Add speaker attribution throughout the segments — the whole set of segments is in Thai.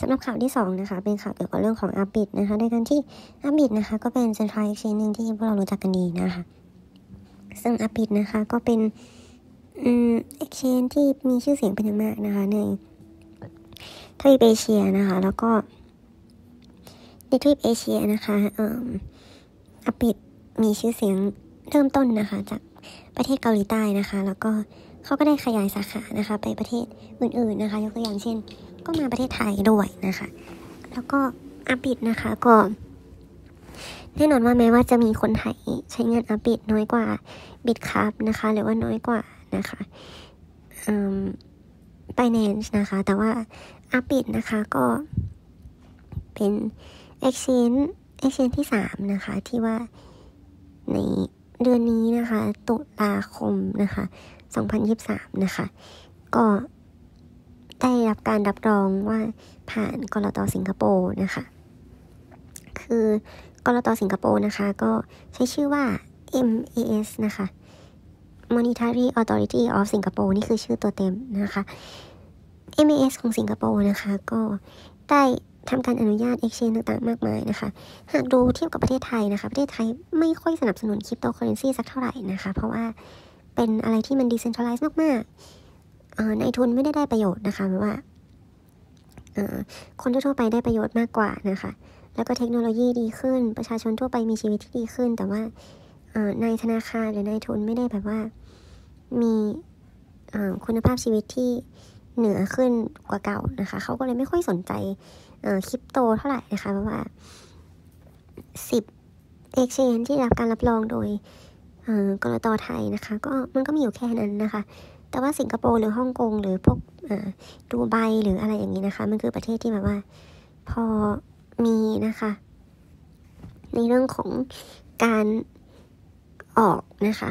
Speaker 1: สำหรับข่าวที่ 2 นะคะ เป็นข่าวเกี่ยวกับเรื่องของ Upbit นะคะโดยการที่ Upbit นะคะ ก็เป็น central exchange หนึ่งที่พวกเรารู้จักกันดีนะคะ ซึ่ง Upbit นะคะก็เป็นอืม exchange ที่มีชื่อเสียงเป็นอย่างมากนะคะในทวีปเอเชียนะคะ แล้วก็ในทวีปเอเชียนะคะ Upbit มีชื่อเสียงเริ่มต้นนะคะ จากประเทศเกาหลีใต้นะคะ แล้วก็เขาก็ได้ขยายสาขานะคะ ไปประเทศอื่นๆนะคะ ยกตัวอย่างเช่น ก็มาประเทศไทยด้วยนะคะ แล้วก็อัปิดนะคะก็แน่นอนว่าแม้ว่าจะมีคนไทยใช้เงินอัปิดน้อยกว่าบิตครับนะคะ หรือว่าน้อยกว่านะคะไ i แนนซ์นะคะ แต่ว่าอัปิดนะคะก็เป็น exchange exchange ที่สามนะคะ ที่ว่าในเดือนนี้นะคะ ตุลาคมนะคะ 2023 นะคะ ก็ ได้รับการรับรองว่าผ่านกรตสิงคโปร์นะคะ คือกรตสิงคโปร์นะคะ ก็ใช้ชื่อว่า MAS นะคะ Monetary Authority of Singapore นี่คือชื่อตัวเต็มนะคะ MAS ของสิงคโปร์นะคะ ก็ได้ทำการอนุญาต exchange ต่างๆ มากมายนะคะ หากดูเทียบกับประเทศไทยนะคะ ประเทศไทยไม่ค่อยสนับสนุนคริปโตเคอเรนซีสักเท่าไหร่นะคะ เพราะว่าเป็นอะไรที่มันดิเซนทรัลไลซ์มากๆ ในทุนไม่ได้ได้ประโยชน์นะคะว่าคนทั่วไปได้ประโยชน์มากกว่านะคะ แล้วก็เทคโนโลยีดีขึ้น ประชาชนทั่วไปมีชีวิตที่ดีขึ้น แต่ว่าในธนาคารหรือในทุนไม่ได้แบบว่ามีคุณภาพชีวิตที่เหนือขึ้นกว่าเก่านะคะ เขาก็เลยไม่ค่อยสนใจคริปโตเท่าไหร่นะคะเพราะว่าสิบเอ็กชแนที่รับการรับรองโดยกรตไทยนะคะ ก็มันก็มีอยู่แค่นั้นนะคะ แต่ว่าสิงคโปร์หรือฮ่องกงหรือพวกดูไบหรืออะไรอย่างนี้นะคะ มันคือประเทศที่แบบว่า พอมีนะคะ ในเรื่องของการออกนะคะ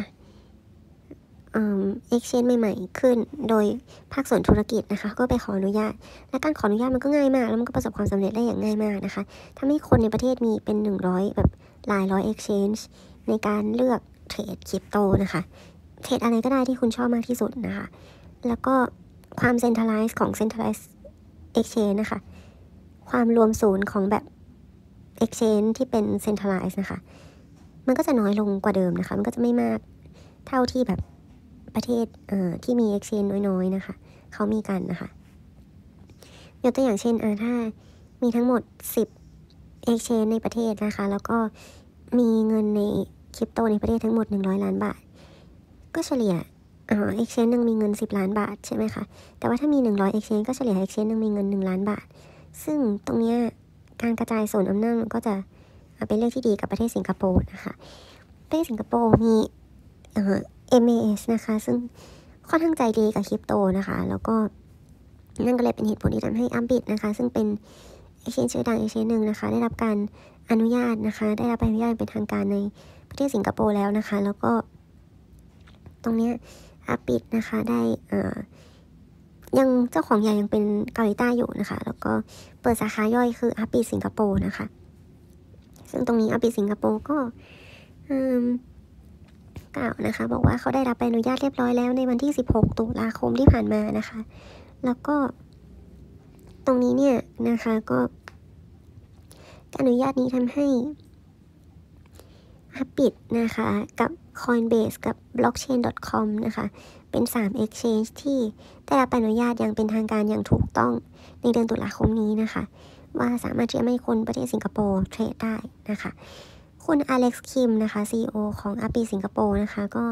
Speaker 1: เอ็กชแนนใหม่ๆ ขึ้นโดยภาคส่วนธุรกิจนะคะ ก็ไปขออนุญาต และการขออนุญาตมันก็ง่ายมาก แล้วมันก็ประสบความสำเร็จได้อย่างง่ายมากนะคะทำให้คนในประเทศมีเป็นหนึ่งร้อยแบบหลายร้อย exchange ในการเลือกเทรดคริปโตนะคะ เทรดอะไรก็ได้ที่คุณชอบมากที่สุดนะคะ แล้วก็ความ centralize ของ centralized exchange นะคะ ความรวมศูนย์ของแบบ exchange ที่เป็น centralize นะคะ มันก็จะน้อยลงกว่าเดิมนะคะ มันก็จะไม่มากเท่าที่แบบประเทศเอ่อที่มีเอ็กชแนนน้อยๆนะคะ เขามีกันนะคะยกตัวอย่างเช่นอ่าถ้ามีทั้งหมด 10 exchange ในประเทศนะคะ แล้วก็มีเงินในคริปโตในประเทศทั้งหมด 100 ล้านบาท ก็เฉลี่ยอ๋อ exchange หนึ่งมีเงิน 10 ล้านบาทใช่ไหมคะ แต่ว่าถ้ามี 100 exchange ก็เฉลี่ย exchange หนึ่งมีเงิน 1 ล้านบาท ซึ่งตรงนี้การกระจายส่วนอำนาจมันก็จะเป็นเรื่องที่ดีกับประเทศสิงคโปร์นะคะ ประเทศสิงคโปร์มีเอ่อ MAS นะคะ ซึ่งค่อนข้างใจดีกับคริปโตนะคะ แล้วก็นั่นก็เลยเป็นเหตุผลที่ทำให้อัมบิดนะคะ ซึ่งเป็น exchange ชื่อดัง exchange หนึ่งนะคะ ได้รับการอนุญาตนะคะ ได้รับใบอนุญาตเป็นทางการในประเทศสิงคโปร์แล้วนะคะ แล้วก็ ตรงนี้อาปิดนะคะได้ยังเจ้าของใหญ่ยังเป็นเกาหลีใต้อยู่นะคะ แล้วก็เปิดสาขาย่อยคืออาปิดสิงคโปร์นะคะ ซึ่งตรงนี้อาปิดสิงคโปร์ก็กล่าวนะคะ บอกว่าเขาได้รับใบอนุญาตเรียบร้อยแล้วในวันที่ 16 ตุลาคมที่ผ่านมานะคะ แล้วก็ตรงนี้เนี่ยนะคะก็การอนุญาตนี้ทำให้ฮับปิดนะคะกับ Coinbase กับ blockchain.com นะคะ เป็น 3 exchange ที่ได้รับอนุญาตอย่างเป็นทางการอย่างถูกต้องในเดือนตุลาคมนี้นะคะ ว่าสามารถที่จะให้คนประเทศสิงคโปร์เทรดได้นะคะ คุณอเล็กซ์คิมนะคะ CEO ของ Upbit สิงคโปร์นะคะ ก็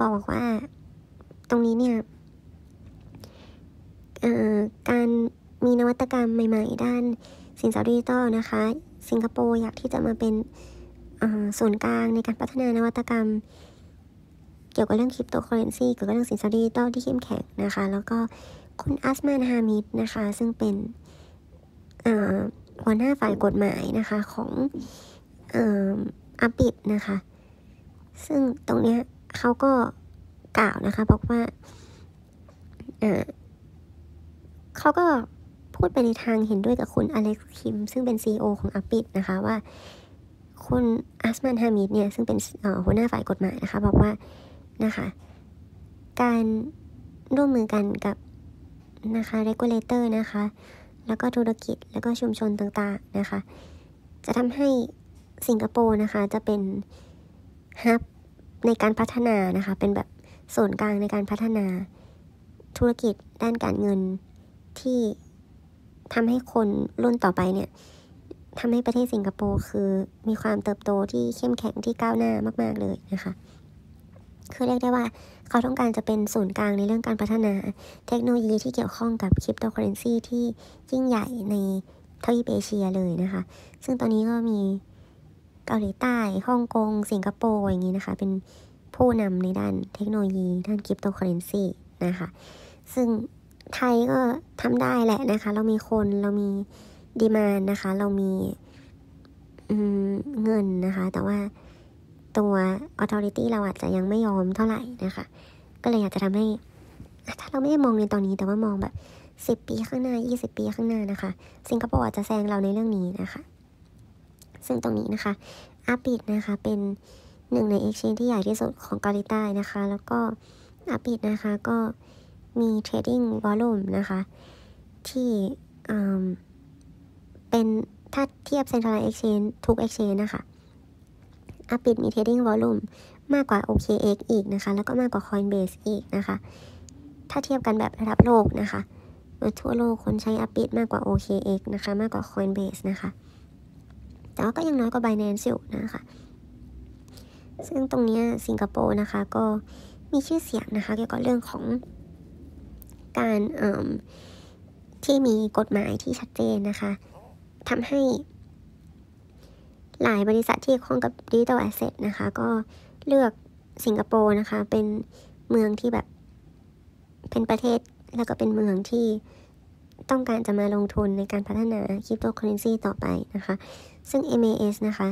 Speaker 1: บอกว่าตรงนี้เนี่ยการมีนวัตกรรมใหม่ๆ ด้านสินทรัพย์ดิจิตอลนะคะ สิงคโปร์อยากที่จะมาเป็นส่วนกลางในการพัฒนานวัตกรรม เกี่ยวกับเรื่องคริปโตเคอเรนซีเกี่ยวกับเรื่องสินทรัพย์ดิจิตอลที่เข้มแข็งนะคะ แล้วก็คุณอัสมานฮามิดนะคะ ซึ่งเป็นหัวหน้าฝ่ายกฎหมายนะคะของ Upbit นะคะ ซึ่งตรงเนี้ยเขาก็กล่าวนะคะ บอกว่าเขาก็พูดไปในทางเห็นด้วยกับคุณอเล็กซ์คิม ซึ่งเป็น CEO ของ Upbit นะคะว่าคุณอัสมันฮามิดเนี่ย ซึ่งเป็นหัวหน้าฝ่ายกฎหมายนะคะ บอกว่า นะคะ การร่วมมือกันกับนะคะ regulator นะคะ แล้วก็ธุรกิจแล้วก็ชุมชนต่างๆนะคะ จะทำให้สิงคโปร์นะคะจะเป็นฮับในการพัฒนานะคะ เป็นแบบศูนย์กลางในการพัฒนาธุรกิจด้านการเงินที่ทำให้คนรุ่นต่อไปเนี่ยทำให้ประเทศสิงคโปร์คือมีความเติบโตที่เข้มแข็งที่ก้าวหน้ามาก ๆ เลยนะคะ คือเรียกได้ว่าเขาต้องการจะเป็นศูนย์กลางในเรื่องการพัฒนาเทคโนโลยีที่เกี่ยวข้องกับคริปโตเคอเรนซีที่ยิ่งใหญ่ในทวีปเอเชียเลยนะคะ ซึ่งตอนนี้ก็มีเกาหลีใต้ฮ่องกง สิงคโปร์อย่างนี้นะคะ เป็นผู้นำในด้านเทคโนโลยี ด้านคริปโตเคอเรนซีนะคะ ซึ่งไทยก็ทำได้แหละนะคะ เรามีคนเรามีดีมานนะคะ เรามีเงินนะคะ แต่ว่า ตัว authority เราอาจจะยังไม่ยอมเท่าไหร่นะคะ ก็เลยอยากจะทำให้ ถ้าเราไม่ได้มองในตอนนี้แต่ว่ามองแบบสิบปีข้างหน้ายี่สิบปีข้างหน้านะคะ สิงคโปร์อาจจะแซงเราในเรื่องนี้นะคะ ซึ่งตรงนี้นะคะอาปิดนะคะเป็นหนึ่งใน exchange ที่ใหญ่ที่สุดของเกาหลีใต้นะคะ แล้วก็อาปิดนะคะก็มี trading volume นะคะ ที่เป็นถ้าเทียบ centralized exchange ทุก exchange นะคะ ดมี trading volume มากกว่า OKX อีกนะคะ แล้วก็มากกว่า Coinbase อีกนะคะ ถ้าเทียบกันแบบระดับโลกนะคะทั่วโลกคนใช้อาปิดมากกว่า OKX นะคะ มากกว่า Coinbase นะคะ แต่ว่าก็ยังน้อยกว่า Binance อยู่นะคะ ซึ่งตรงนี้สิงคโปร์นะคะก็มีชื่อเสียงนะคะ เกี่ยวกับเรื่องของการที่มีกฎหมายที่ชัดเจนนะคะทำให้ หลายบริษัทที่ข้องกับดิจิทัลแอสเซทนะคะ ก็เลือกสิงคโปร์นะคะ เป็นเมืองที่แบบเป็นประเทศแล้วก็เป็นเมืองที่ต้องการจะมาลงทุนในการพัฒนาคริปโตเคอเรนซีต่อไปนะคะ ซึ่ง MAS นะคะ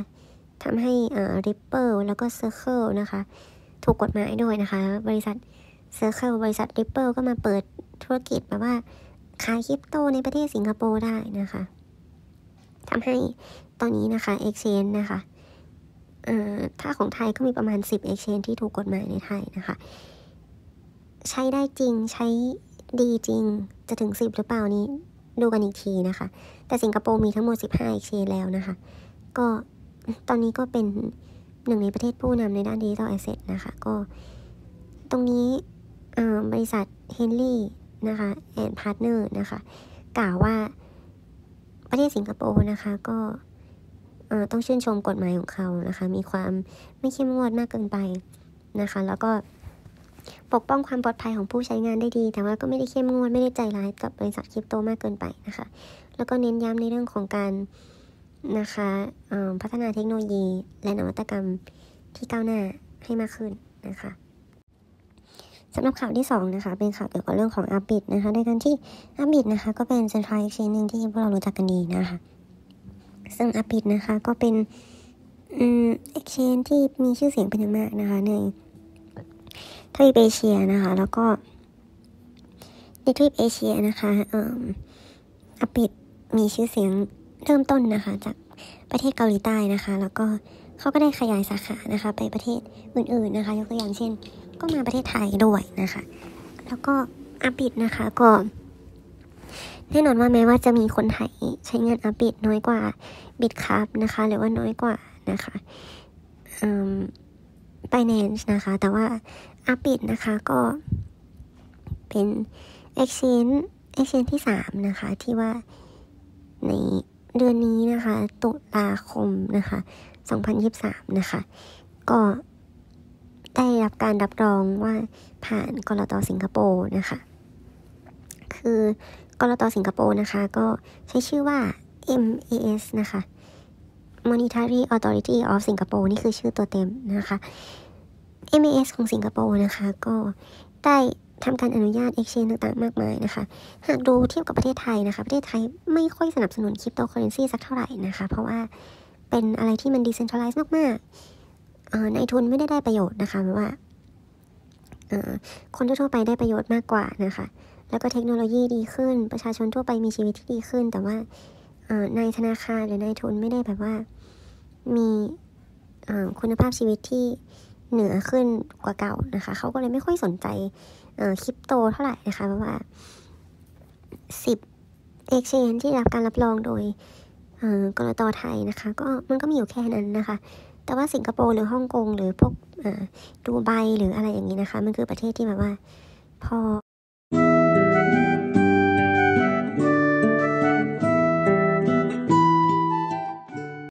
Speaker 1: ทำให้อ่า Ripple แล้วก็ Circle นะคะ ถูกกฎหมายด้วยนะคะ บริษัท Circle บริษัท Ripple ก็มาเปิดธุรกิจแบบว่าขายคริปโตในประเทศสิงคโปร์ได้นะคะ ทำให้ตอนนี้นะคะ Exchange นะคะถ้าของไทยก็มีประมาณ 10 Exchange ที่ถูกกฎหมายในไทยนะคะ ใช้ได้จริงใช้ดีจริงจะถึง 10 หรือเปล่านี้ดูกันอีกทีนะคะ แต่สิงคโปร์มีทั้งหมด 15 Exchange แล้วนะคะ ก็ตอนนี้ก็เป็นหนึ่งในประเทศผู้นำในด้าน digital asset นะคะ ก็ตรงนี้บริษัท Henley นะคะ and Partners นะคะ กล่าวว่า ประเทศสิงคโปร์นะคะก็ต้องชื่นชมกฎหมายของเขานะคะ มีความไม่เข้มงวดมากเกินไปนะคะ แล้วก็ปกป้องความปลอดภัยของผู้ใช้งานได้ดี แต่ว่าก็ไม่ได้เข้มงวดไม่ได้ใจร้ายกับบริษัทคริปโตมากเกินไปนะคะ แล้วก็เน้นย้ำในเรื่องของการนะคะพัฒนาเทคโนโลยีและนวัตกรรมที่ก้าวหน้าให้มากขึ้นนะคะ สำหรับข่าวที่2นะคะเป็นข่าวเกี่ยวกับเรื่องของอาบิดนะคะในการที่อาบิดนะคะก็เป็นเซ็นทรัลเอ็กชแนนหนึ่งที่พวกเรารู้จักกันดีนะคะ ซึ่งอาบิดนะคะก็เป็นอืมเอ็กชแนนที่มีชื่อเสียงเป็นอย่างมากนะคะในทวีปเอเชียนะคะ แล้วก็ในทวีปเอเชียนะคะอ่ออาบิดมีชื่อเสียงเริ่มต้นนะคะจากประเทศเกาหลีใต้นะคะ แล้วก็เขาก็ได้ขยายสาขานะคะ ไปประเทศอื่นๆนะคะ ยกตัวอย่างเช่น ก็มาประเทศไทยด้วยนะคะ แล้วก็อาบิดนะคะก็แน่นอนว่าแม้ว่าจะมีคนไทยใช้งานอาบิดน้อยกว่าบิดครับนะคะ หรือว่าน้อยกว่านะคะไบแนนซ์นะคะ แต่ว่าอาบิดนะคะก็เป็น Exchange Exchange ที่สามนะคะที่ว่าในเดือนนี้นะคะ ตุลาคมนะคะ 2023 นะคะ ก็ ได้รับการรับรองว่าผ่านกรตสิงคโปร์นะคะ คือกรตสิงคโปร์นะคะ ก็ใช้ชื่อว่า MAS นะคะ Monetary Authority of Singapore นี่คือชื่อตัวเต็มนะคะ MAS ของสิงคโปร์นะคะ ก็ได้ทำการอนุญาต exchange ต่างๆ มากมายนะคะ หากดูเทียบกับประเทศไทยนะคะ ประเทศไทยไม่ค่อยสนับสนุนคริปโตเคอเรนซีสักเท่าไหร่นะคะ เพราะว่าเป็นอะไรที่มัน decentralized มากๆ ในทุนไม่ได้ได้ประโยชน์นะคะเพราะว่าคนทั่วไปได้ประโยชน์มากกว่านะคะ แล้วก็เทคโนโลยีดีขึ้น ประชาชนทั่วไปมีชีวิตที่ดีขึ้น แต่ว่าในธนาคารหรือในทุนไม่ได้แบบว่ามีคุณภาพชีวิตที่เหนือขึ้นกว่าเก่านะคะ เขาก็เลยไม่ค่อยสนใจคริปโตเท่าไหร่นะคะ เพราะว่าสิบ exchange ที่รับการรับรองโดยกรตไทยนะคะ ก็มันก็มีอยู่แค่นั้นนะคะ แต่ว่าสิงคโปร์หรือฮ่องกงหรือพวกดูไบหรืออะไรอย่างนี้นะคะ มันคือประเทศที่แบบว่า พอ